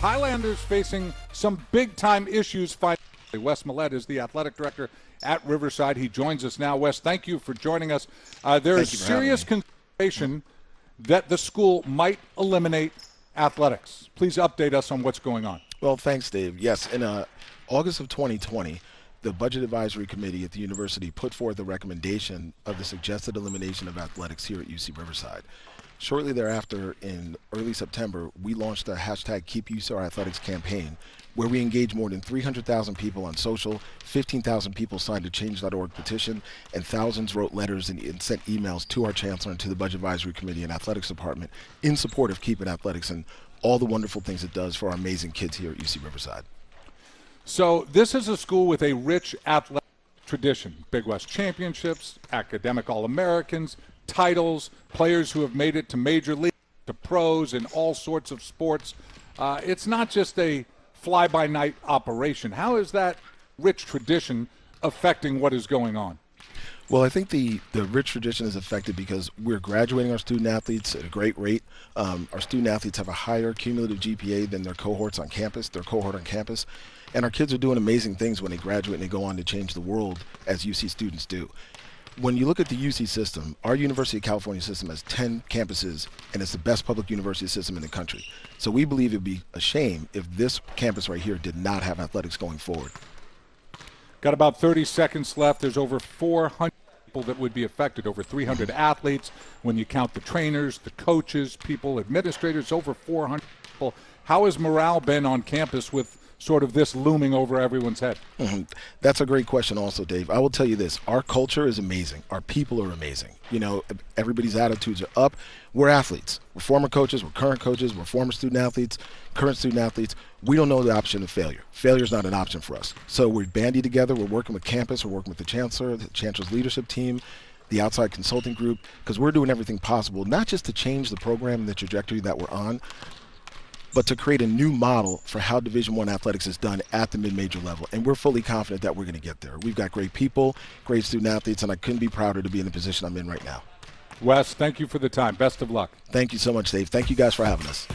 Highlanders facing some big time issues. Wes Mallette is the athletic director at Riverside. He joins us now. Wes, thank you for joining us. Uh, there is serious consideration that the school might eliminate athletics. Please update us on what's going on. Well, thanks, Dave. Yes, in uh, August of 2020, the Budget Advisory Committee at the university put forth a recommendation of the suggested elimination of athletics here at UC Riverside. Shortly thereafter, in early September, we launched a hashtag Keep UCR Athletics campaign where we engaged more than 300,000 people on social, 15,000 people signed a change.org petition, and thousands wrote letters and, and, sent emails to our chancellor and to the Budget Advisory Committee and Athletics Department in support of keeping athletics and all the wonderful things it does for our amazing kids here at UC Riverside. So, this is a school with a rich athletic tradition Big West championships, academic All Americans, titles, players who have made it to major league, to pros in all sorts of sports. Uh, it's not just a fly by night operation. How is that rich tradition affecting what is going on? Well, I think the, the rich tradition is affected because we're graduating our student athletes at a great rate. Um, our student athletes have a higher cumulative GPA than their cohorts on campus, their cohort on campus. And our kids are doing amazing things when they graduate and they go on to change the world as UC students do when you look at the UC system, our University of California system has 10 campuses, and it's the best public university system in the country. So we believe it'd be a shame if this campus right here did not have athletics going forward. Got about 30 seconds left. There's over 400 people that would be affected, over 300 mm-hmm. athletes. When you count the trainers, the coaches, people, administrators, over 400 people. How has morale been on campus with sort of this looming over everyone's head? Mm-hmm. That's a great question, also, Dave. I will tell you this our culture is amazing, our people are amazing. You know, everybody's attitudes are up. We're athletes, we're former coaches, we're current coaches, we're former student athletes, current student athletes. We don't know the option of failure. Failure is not an option for us. So we're bandy together, we're working with campus, we're working with the chancellor, the chancellor's leadership team the outside consulting group because we're doing everything possible not just to change the program and the trajectory that we're on but to create a new model for how Division One athletics is done at the mid-major level. And we're fully confident that we're going to get there. We've got great people, great student athletes, and I couldn't be prouder to be in the position I'm in right now. Wes, thank you for the time. Best of luck. Thank you so much, Dave. Thank you guys for having us.